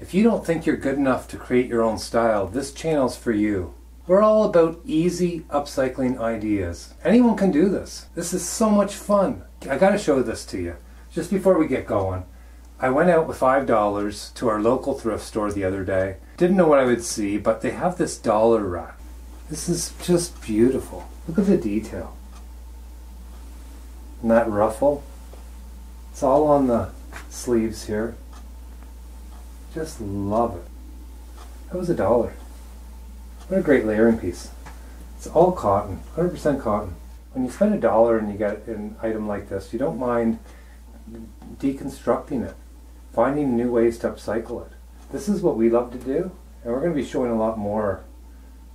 If you don't think you're good enough to create your own style, this channel's for you. We're all about easy upcycling ideas. Anyone can do this. This is so much fun. I gotta show this to you. Just before we get going, I went out with $5 to our local thrift store the other day. Didn't know what I would see, but they have this dollar rack. This is just beautiful. Look at the detail. And that ruffle. It's all on the sleeves here. Just love it. That was a dollar. What a great layering piece. It's all cotton, 100% cotton. When you spend a dollar and you get an item like this, you don't mind deconstructing it, finding new ways to upcycle it. This is what we love to do, and we're going to be showing a lot more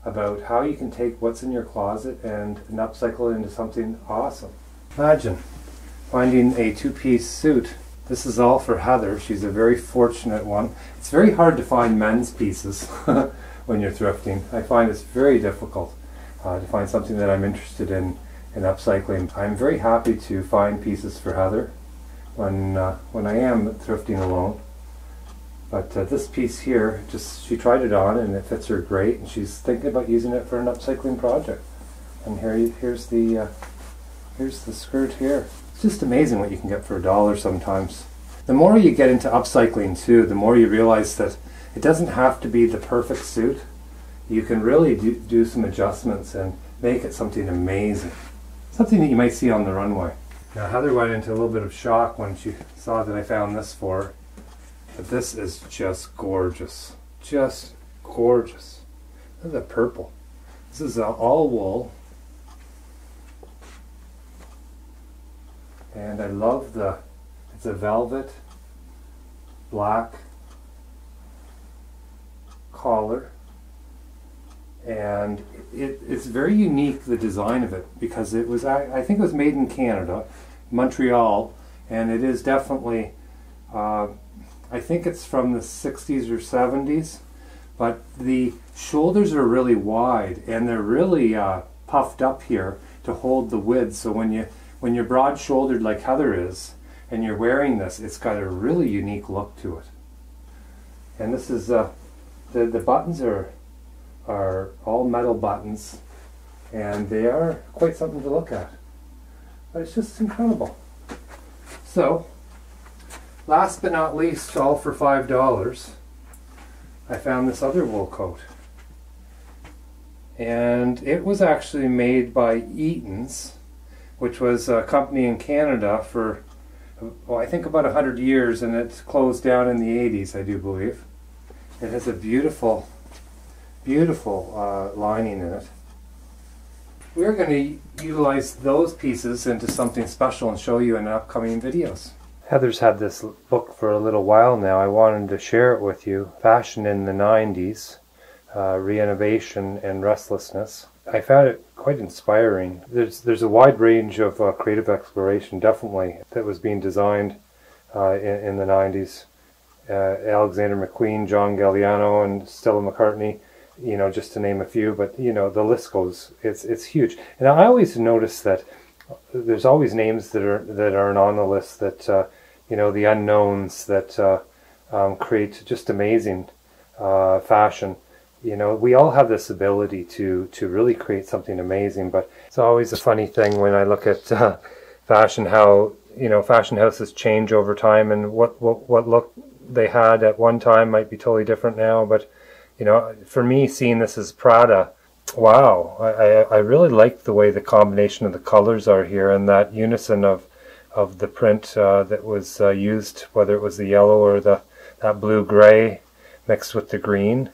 about how you can take what's in your closet and, and upcycle it into something awesome. Imagine finding a two-piece suit this is all for Heather. She's a very fortunate one. It's very hard to find men's pieces when you're thrifting. I find it's very difficult uh, to find something that I'm interested in in upcycling. I'm very happy to find pieces for Heather when uh, when I am thrifting alone. But uh, this piece here, just she tried it on and it fits her great, and she's thinking about using it for an upcycling project. And here, here's the uh, here's the skirt here just amazing what you can get for a dollar sometimes. The more you get into upcycling too, the more you realize that it doesn't have to be the perfect suit. You can really do, do some adjustments and make it something amazing. Something that you might see on the runway. Now Heather went into a little bit of shock when she saw that I found this for her. But this is just gorgeous. Just gorgeous. Look at the purple. This is all wool. And I love the it's a velvet black collar. And it, it's very unique the design of it because it was I, I, think it was made in Canada Montreal. And it is definitely uh, I think it's from the 60s or 70s but the shoulders are really wide and they're really uh, puffed up here to hold the width. So when you when you're broad shouldered like Heather is, and you're wearing this, it's got a really unique look to it. And this is, uh, the, the buttons are, are all metal buttons, and they are quite something to look at. But it's just incredible. So, last but not least, all for $5, I found this other wool coat. And it was actually made by Eaton's which was a company in Canada for, well, I think about 100 years, and it's closed down in the 80s, I do believe. It has a beautiful, beautiful uh, lining in it. We're going to utilize those pieces into something special and show you in upcoming videos. Heather's had this book for a little while now. I wanted to share it with you. Fashion in the 90s, uh, Reinnovation and Restlessness. I found it quite inspiring. There's there's a wide range of uh, creative exploration, definitely, that was being designed uh, in, in, the 90s. Uh, Alexander McQueen, John Galliano, and Stella McCartney, you know, just to name a few. But you know, the list goes. It's it's huge. And I always notice that there's always names that are that aren't on the list that uh, you know the unknowns that uh, um, create just amazing uh, fashion you know we all have this ability to to really create something amazing but it's always a funny thing when i look at uh, fashion how you know fashion houses change over time and what, what what look they had at one time might be totally different now but you know for me seeing this as prada wow i i really like the way the combination of the colors are here and that unison of of the print uh, that was uh, used whether it was the yellow or the that blue gray mixed with the green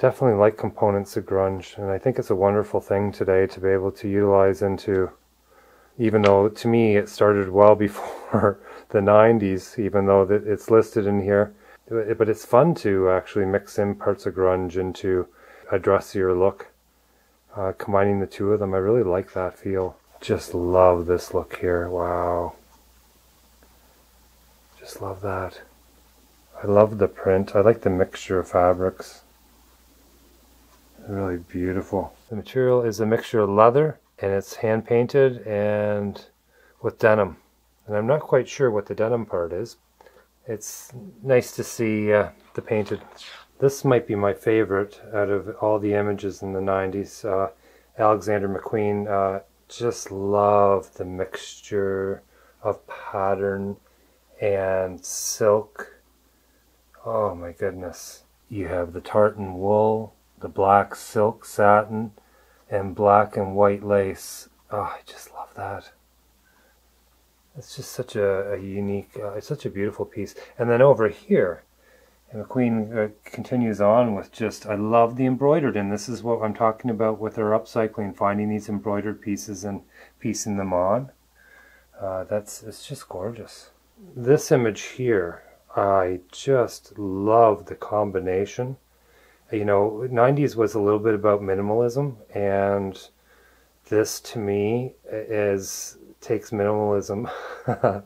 definitely like components of grunge, and I think it's a wonderful thing today to be able to utilize into, even though to me it started well before the 90s, even though it's listed in here. But it's fun to actually mix in parts of grunge into a dressier look. Uh, combining the two of them, I really like that feel. Just love this look here. Wow. Just love that. I love the print. I like the mixture of fabrics really beautiful. The material is a mixture of leather and it's hand painted and with denim. And I'm not quite sure what the denim part is. It's nice to see uh, the painted. This might be my favorite out of all the images in the 90s. Uh, Alexander McQueen, uh, just love the mixture of pattern and silk. Oh my goodness. You have the tartan wool, the black silk satin, and black and white lace. Oh, I just love that. It's just such a, a unique, uh, it's such a beautiful piece. And then over here, and McQueen uh, continues on with just, I love the embroidered, and this is what I'm talking about with her upcycling, finding these embroidered pieces and piecing them on. Uh, that's, it's just gorgeous. This image here, I just love the combination. You know, 90s was a little bit about minimalism, and this to me is takes minimalism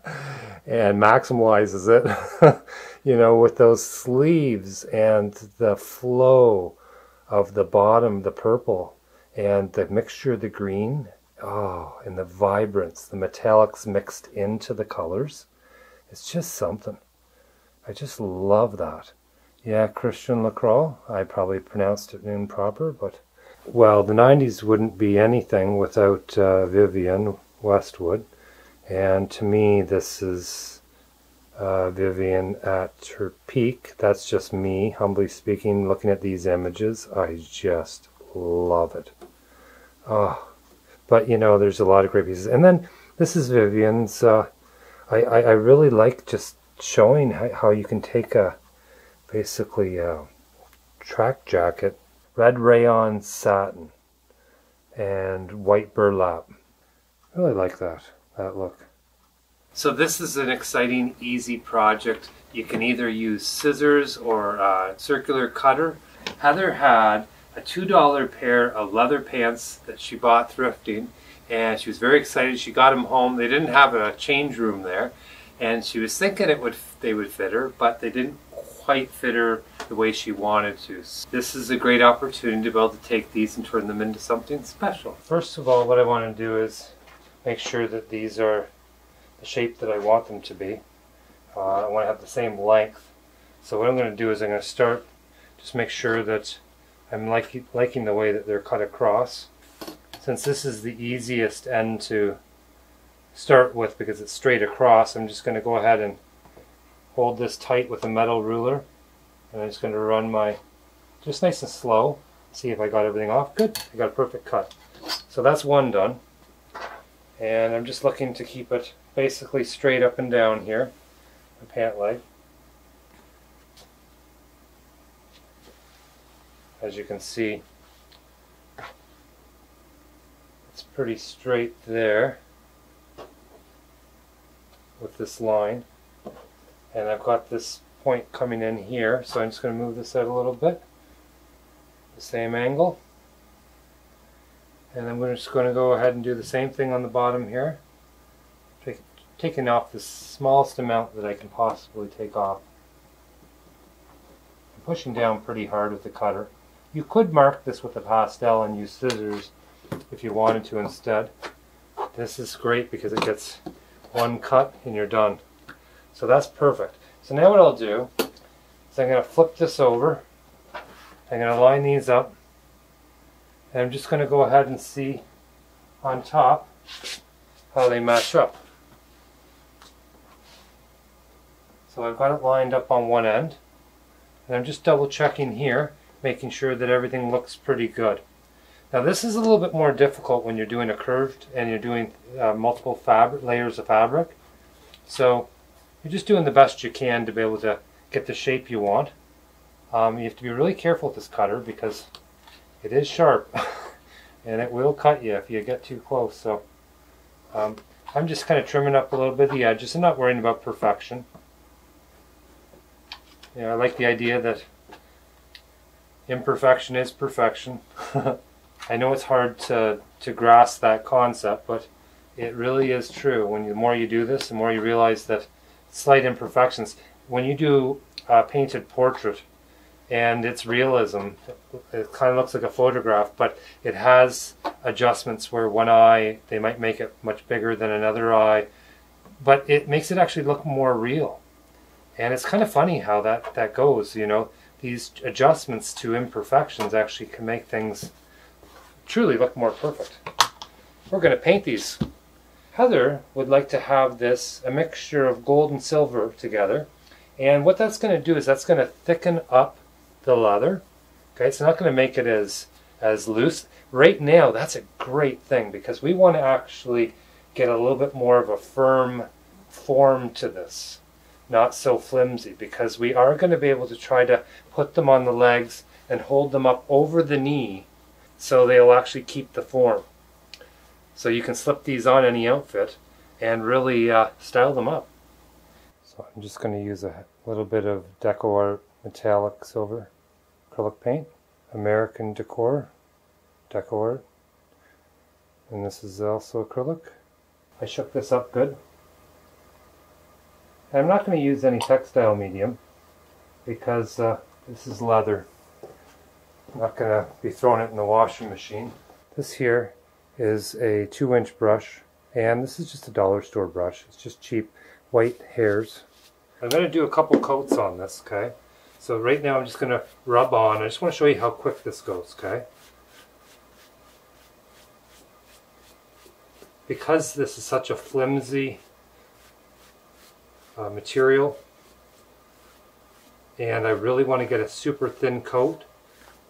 and maximizes it, you know, with those sleeves and the flow of the bottom, the purple, and the mixture of the green. Oh, and the vibrance, the metallics mixed into the colors. It's just something. I just love that. Yeah, Christian Lacroix. I probably pronounced it improper, but well, the 90s wouldn't be anything without uh, Vivienne Westwood. And to me, this is uh, Vivienne at her peak. That's just me, humbly speaking, looking at these images. I just love it. Oh, but you know, there's a lot of great pieces. And then this is Vivienne's. Uh, I, I, I, really like just showing how, how you can take a basically a track jacket, red rayon satin, and white burlap. I really like that that look. So this is an exciting, easy project. You can either use scissors or a circular cutter. Heather had a $2 pair of leather pants that she bought thrifting and she was very excited. She got them home. They didn't have a change room there and she was thinking it would they would fit her, but they didn't quite fit her the way she wanted to. This is a great opportunity to be able to take these and turn them into something special. First of all, what I want to do is make sure that these are the shape that I want them to be. Uh, I want to have the same length. So what I'm going to do is I'm going to start, just make sure that I'm like, liking the way that they're cut across. Since this is the easiest end to start with because it's straight across, I'm just going to go ahead and hold this tight with a metal ruler. And I'm just going to run my, just nice and slow, see if I got everything off. Good, I got a perfect cut. So that's one done and I'm just looking to keep it basically straight up and down here the pant leg as you can see it's pretty straight there with this line and I've got this point coming in here so I'm just going to move this out a little bit the same angle and we're just going to go ahead and do the same thing on the bottom here. Take, taking off the smallest amount that I can possibly take off. I'm pushing down pretty hard with the cutter. You could mark this with a pastel and use scissors if you wanted to instead. This is great because it gets one cut and you're done. So that's perfect. So now what I'll do is I'm going to flip this over. I'm going to line these up and I'm just going to go ahead and see on top how they match up. So I've got it lined up on one end and I'm just double checking here making sure that everything looks pretty good. Now this is a little bit more difficult when you're doing a curved and you're doing uh, multiple fabric layers of fabric. So you're just doing the best you can to be able to get the shape you want. Um, you have to be really careful with this cutter because it is sharp and it will cut you if you get too close. So um, I'm just kind of trimming up a little bit of the edges. I'm not worrying about perfection. You know, I like the idea that imperfection is perfection. I know it's hard to, to grasp that concept but it really is true. When you, the more you do this the more you realize that slight imperfections when you do a painted portrait and its realism. It kind of looks like a photograph, but it has adjustments where one eye, they might make it much bigger than another eye, but it makes it actually look more real. And it's kind of funny how that, that goes, you know. These adjustments to imperfections actually can make things truly look more perfect. We're going to paint these. Heather would like to have this, a mixture of gold and silver together. And what that's going to do is that's going to thicken up the leather. Okay, it's not going to make it as, as loose. Right now, that's a great thing because we want to actually get a little bit more of a firm form to this not so flimsy because we are going to be able to try to put them on the legs and hold them up over the knee so they'll actually keep the form. So you can slip these on any outfit and really uh, style them up. So I'm just going to use a little bit of DecoArt metallic silver acrylic paint, American Decor, DecoArt, and this is also acrylic. I shook this up good. I'm not going to use any textile medium because uh, this is leather. I'm not going to be throwing it in the washing machine. This here is a two inch brush and this is just a dollar store brush. It's just cheap white hairs. I'm going to do a couple coats on this, okay? So right now I'm just going to rub on. I just want to show you how quick this goes, okay? Because this is such a flimsy uh, material and I really want to get a super thin coat.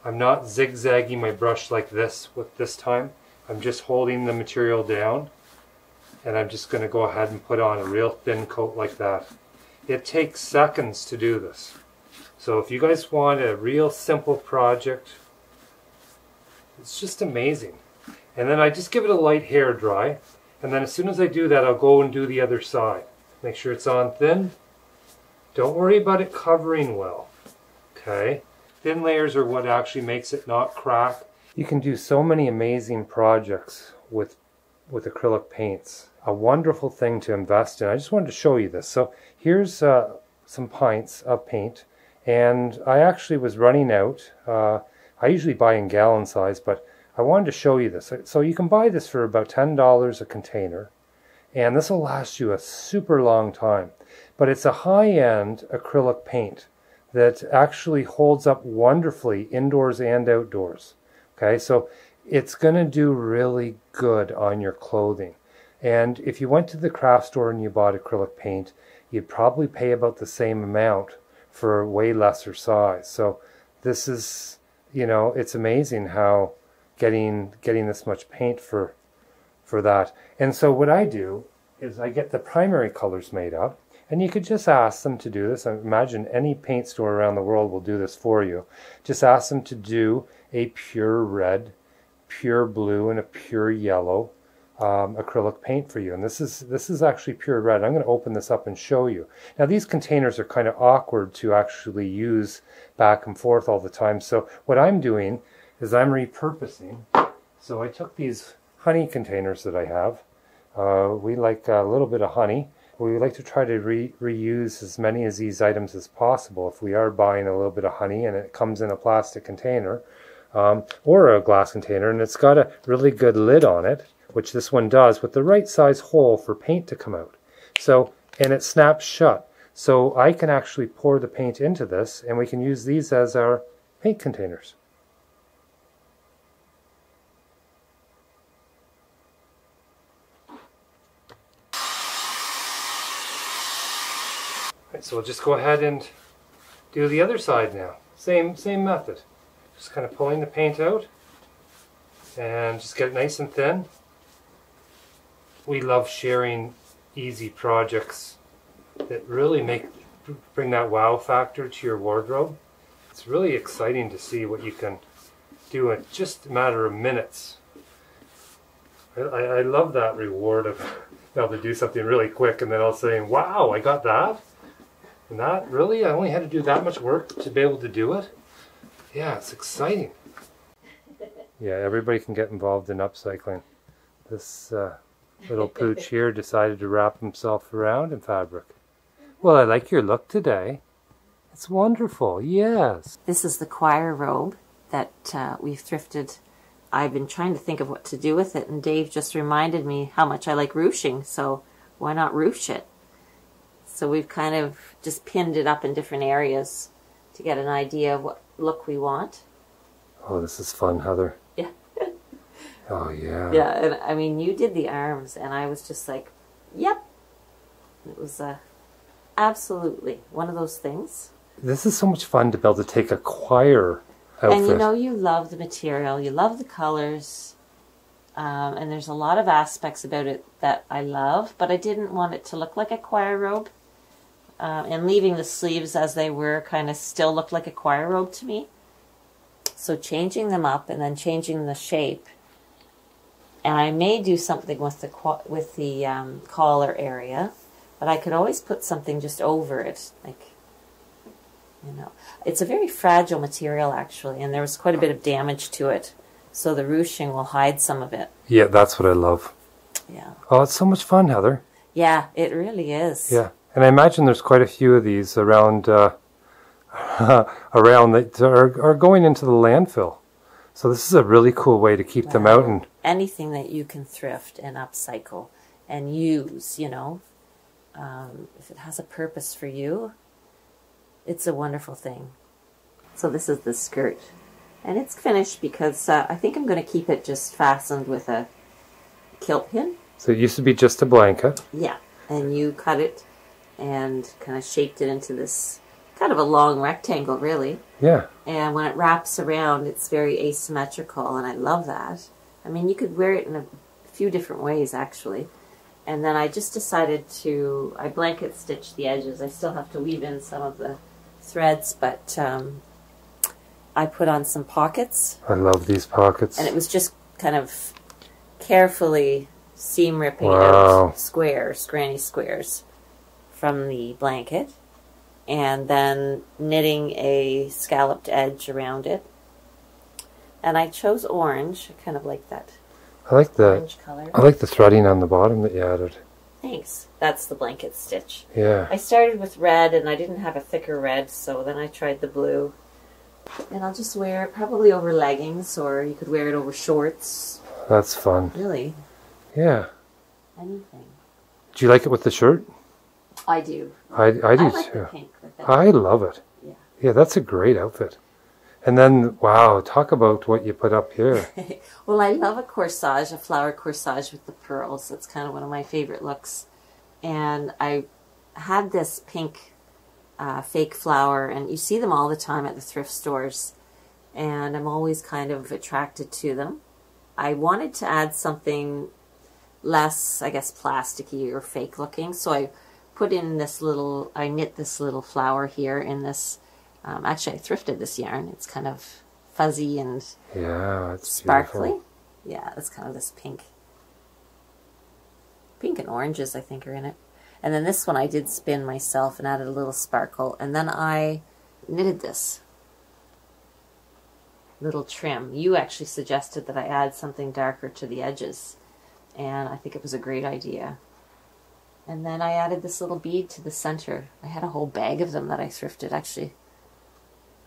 I'm not zigzagging my brush like this with this time. I'm just holding the material down and I'm just going to go ahead and put on a real thin coat like that. It takes seconds to do this. So if you guys want a real simple project, it's just amazing. And then I just give it a light hair dry. And then as soon as I do that, I'll go and do the other side. Make sure it's on thin. Don't worry about it covering well. Okay? Thin layers are what actually makes it not crack. You can do so many amazing projects with, with acrylic paints. A wonderful thing to invest in. I just wanted to show you this. So here's uh, some pints of paint. And I actually was running out. Uh, I usually buy in gallon size, but I wanted to show you this. So you can buy this for about $10 a container and this will last you a super long time. But it's a high-end acrylic paint that actually holds up wonderfully indoors and outdoors. Okay, so it's going to do really good on your clothing. And if you went to the craft store and you bought acrylic paint, you'd probably pay about the same amount for way lesser size. So this is, you know, it's amazing how getting getting this much paint for for that. And so what I do is I get the primary colors made up, and you could just ask them to do this. I imagine any paint store around the world will do this for you. Just ask them to do a pure red, pure blue, and a pure yellow um, acrylic paint for you. And this is this is actually pure red. I'm going to open this up and show you. Now these containers are kind of awkward to actually use back and forth all the time. So what I'm doing is I'm repurposing. So I took these honey containers that I have. Uh, we like a little bit of honey. We like to try to re reuse as many of these items as possible if we are buying a little bit of honey and it comes in a plastic container um, or a glass container and it's got a really good lid on it, which this one does, with the right size hole for paint to come out. So, and it snaps shut. So I can actually pour the paint into this and we can use these as our paint containers. So we'll just go ahead and do the other side now. Same, same method. Just kind of pulling the paint out and just get it nice and thin. We love sharing easy projects that really make bring that wow factor to your wardrobe. It's really exciting to see what you can do in just a matter of minutes. I, I love that reward of being able to do something really quick and then all saying, wow, I got that. And that, really? I only had to do that much work to be able to do it? Yeah, it's exciting. Yeah, everybody can get involved in upcycling. This uh, little pooch here decided to wrap himself around in fabric. Well, I like your look today. It's wonderful, yes. This is the choir robe that uh, we've thrifted. I've been trying to think of what to do with it, and Dave just reminded me how much I like ruching, so why not ruche it? So we've kind of just pinned it up in different areas to get an idea of what look we want. Oh, this is fun, Heather. Yeah. oh, yeah. Yeah, and I mean, you did the arms, and I was just like, yep. It was uh, absolutely one of those things. This is so much fun to be able to take a choir outfit. And you know, you love the material, you love the colors, um, and there's a lot of aspects about it that I love, but I didn't want it to look like a choir robe. Um, and leaving the sleeves as they were kind of still looked like a choir robe to me. So changing them up and then changing the shape. And I may do something with the with the um, collar area, but I could always put something just over it, like you know. It's a very fragile material actually, and there was quite a bit of damage to it. So the ruching will hide some of it. Yeah, that's what I love. Yeah. Oh, it's so much fun, Heather. Yeah, it really is. Yeah. And I imagine there's quite a few of these around uh, around that are, are going into the landfill. So this is a really cool way to keep them out and anything that you can thrift and upcycle and use. You know, um, if it has a purpose for you, it's a wonderful thing. So this is the skirt, and it's finished because uh, I think I'm going to keep it just fastened with a kilt pin. So it used to be just a blanket. Yeah, and you cut it and kind of shaped it into this kind of a long rectangle, really. Yeah. And when it wraps around, it's very asymmetrical, and I love that. I mean, you could wear it in a few different ways, actually. And then I just decided to, I blanket stitched the edges. I still have to weave in some of the threads, but um, I put on some pockets. I love these pockets. And it was just kind of carefully seam ripping wow. out squares, granny squares from the blanket and then knitting a scalloped edge around it. And I chose orange. I kind of like that. I like the orange color. I like the threading on the bottom that you added. Thanks. That's the blanket stitch. Yeah. I started with red and I didn't have a thicker red, so then I tried the blue. And I'll just wear it probably over leggings or you could wear it over shorts. That's fun. Really? Yeah. Anything. Do you like it with the shirt? I do. I, I do I like too. I love it. Yeah. Yeah, that's a great outfit. And then, wow, talk about what you put up here. well, I love a corsage, a flower corsage with the pearls. That's kind of one of my favorite looks. And I had this pink uh, fake flower, and you see them all the time at the thrift stores. And I'm always kind of attracted to them. I wanted to add something less, I guess, plasticky or fake looking. So I put in this little, I knit this little flower here in this, um, actually I thrifted this yarn. It's kind of fuzzy and yeah, it's sparkly. Beautiful. Yeah, it's kind of this pink. Pink and oranges, I think, are in it. And then this one I did spin myself and added a little sparkle. And then I knitted this little trim. You actually suggested that I add something darker to the edges. And I think it was a great idea. And then I added this little bead to the center. I had a whole bag of them that I thrifted, actually.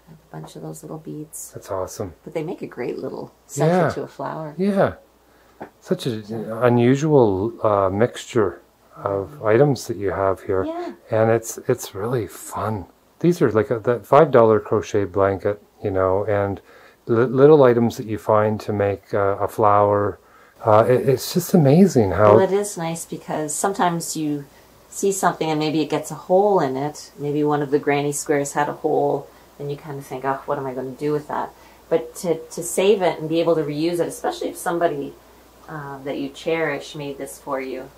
I have a bunch of those little beads. That's awesome. But they make a great little center Yeah. to a flower. Yeah. Such an unusual uh, mixture of items that you have here. Yeah. And it's it's really fun. These are like a, that $5 crochet blanket, you know, and li- little items that you find to make uh, a flower. Uh, it, it's just amazing how Well, it is nice because sometimes you see something and maybe it gets a hole in it. Maybe one of the granny squares had a hole, and you kind of think, oh, what am I going to do with that? But to, to save it and be able to reuse it, especially if somebody um, that you cherish made this for you,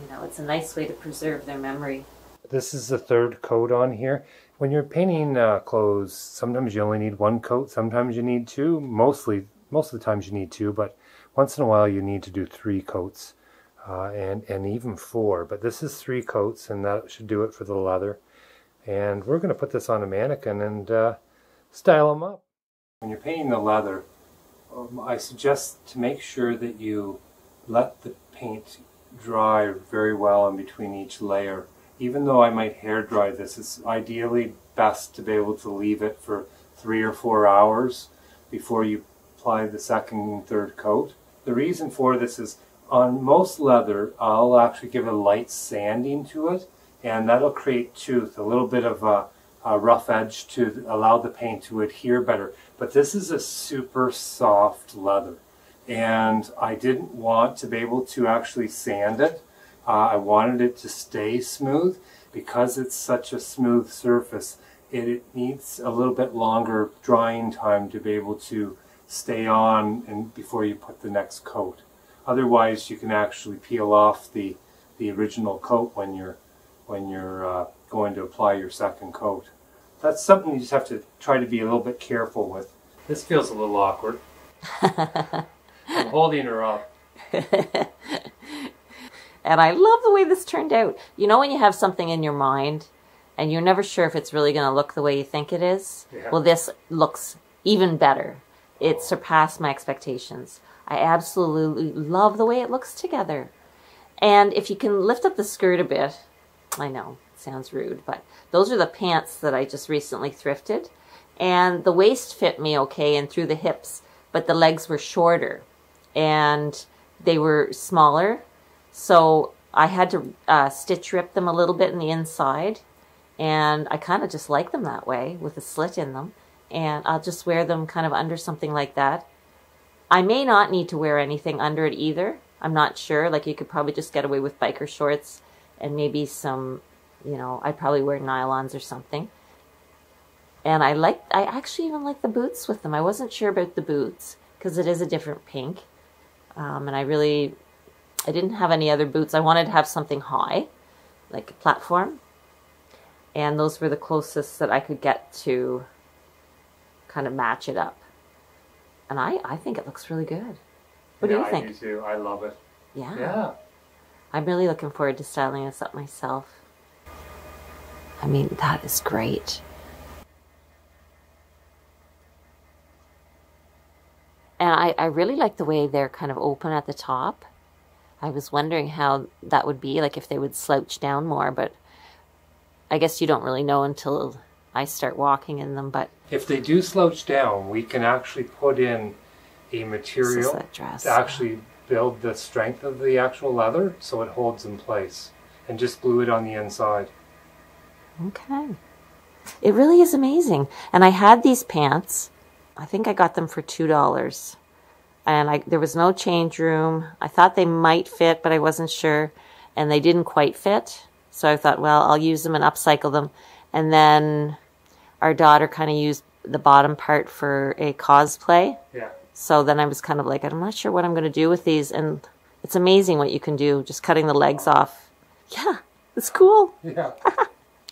you know, it's a nice way to preserve their memory. This is the third coat on here. When you're painting uh, clothes, sometimes you only need one coat, sometimes you need two. Mostly, most of the times you need two, but once in a while you need to do three coats, uh, and and even four. But this is three coats, and that should do it for the leather. And we're going to put this on a mannequin and uh, style them up. When you're painting the leather, um, I suggest to make sure that you let the paint dry very well in between each layer even though I might hair dry this, it's ideally best to be able to leave it for three or four hours before you apply the second and third coat. The reason for this is on most leather, I'll actually give a light sanding to it and that'll create tooth, a little bit of a, a rough edge to allow the paint to adhere better. But this is a super soft leather, and I didn't want to be able to actually sand it. Uh, I wanted it to stay smooth because it's such a smooth surface. It, it needs a little bit longer drying time to be able to stay on and before you put the next coat. Otherwise, you can actually peel off the the original coat when you're when you're uh, going to apply your second coat. That's something you just have to try to be a little bit careful with. This feels a little awkward. I'm holding her up. And I love the way this turned out. You know when you have something in your mind and you're never sure if it's really going to look the way you think it is? Yeah. Well, this looks even better. It surpassed my expectations. I absolutely love the way it looks together. And if you can lift up the skirt a bit, I know, sounds rude, but those are the pants that I just recently thrifted. And the waist fit me okay and through the hips, but the legs were shorter and they were smaller. So I had to uh, stitch rip them a little bit in the inside. And I kind of just like them that way with a slit in them. And I'll just wear them kind of under something like that. I may not need to wear anything under it either. I'm not sure. Like you could probably just get away with biker shorts and maybe some, you know, I'd probably wear nylons or something. And I like, I actually even like the boots with them. I wasn't sure about the boots because it is a different pink. Um, and I really, I didn't have any other boots. I wanted to have something high, like a platform. And those were the closest that I could get to kind of match it up. And I, I think it looks really good. What do you think? I do too. I love it. Yeah. Yeah. I'm really looking forward to styling this up myself. I mean, that is great. And I, I really like the way they're kind of open at the top. I was wondering how that would be, like if they would slouch down more, but I guess you don't really know until I start walking in them. But If they do slouch down, we can actually put in a material to actually build the strength of the actual leather so it holds in place and just glue it on the inside. Okay. It really is amazing. And I had these pants. I think I got them for two dollars. And I there was no change room. I thought they might fit, but I wasn't sure. And they didn't quite fit. So I thought, well, I'll use them and upcycle them. And then our daughter kind of used the bottom part for a cosplay. Yeah. So then I was kind of like, I'm not sure what I'm going to do with these. And it's amazing what you can do just cutting the legs off. Yeah, it's cool. Yeah.